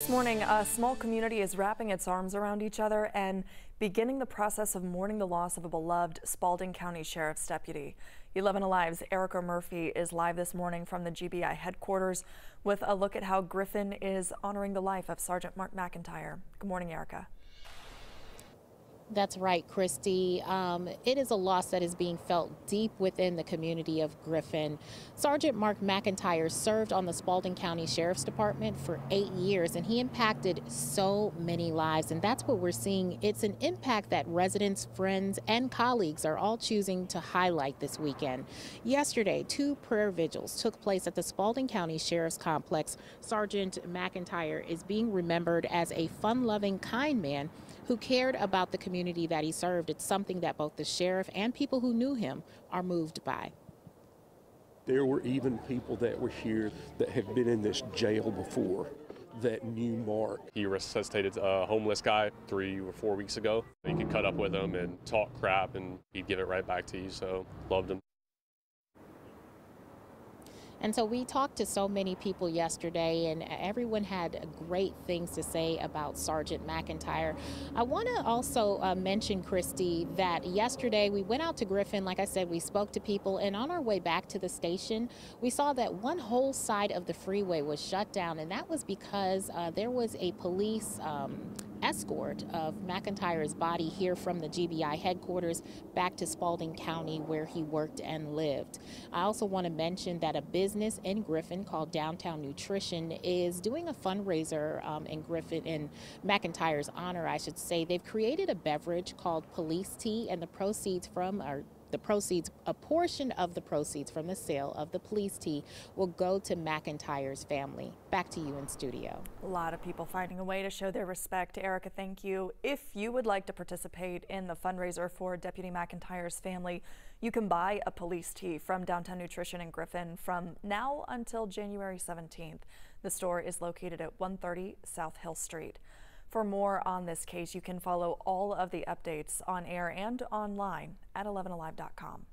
This morning, a small community is wrapping its arms around each other and beginning the process of mourning the loss of a beloved Spalding County Sheriff's deputy. 11 Alive's Erica Murphy is live this morning from the GBI headquarters with a look at how Griffin is honoring the life of Sergeant Marc McIntyre. Good morning, Erica. That's right, Christy. Um, it is a loss that is being felt deep within the community of Griffin. Sergeant Marc McIntyre served on the Spalding County Sheriff's Department for eight years, and he impacted so many lives. And that's what we're seeing. It's an impact that residents, friends, and colleagues are all choosing to highlight this weekend. Yesterday, two prayer vigils took place at the Spalding County Sheriff's Complex. Sergeant McIntyre is being remembered as a fun loving, kind man who cared about the community that he served. It's something that both the sheriff and people who knew him are moved by. There were even people that were here that had been in this jail before that knew Marc. He resuscitated a homeless guy three or four weeks ago. You could cut up with him and talk crap, and he'd give it right back to you. So loved him. And so we talked to so many people yesterday, and everyone had great things to say about Sergeant McIntyre. I want to also uh, mention, Christy, that yesterday we went out to Griffin. Like I said, we spoke to people, and on our way back to the station, we saw that one whole side of the freeway was shut down, and that was because uh, there was a police. Um, escort of McIntyre's body here from the GBI headquarters back to Spalding County where he worked and lived. I also want to mention that a business in Griffin called Downtown Nutrition is doing a fundraiser um, in Griffin in McIntyre's honor, I should say. They've created a beverage called Police Tea and the proceeds from our the proceeds, a portion of the proceeds from the sale of the police tea will go to McIntyre's family. Back to you in studio. A lot of people finding a way to show their respect. Erica, thank you. If you would like to participate in the fundraiser for Deputy McIntyre's family, you can buy a police tea from Downtown Nutrition in Griffin from now until January 17th. The store is located at 130 South Hill Street. For more on this case, you can follow all of the updates on air and online at 11alive.com.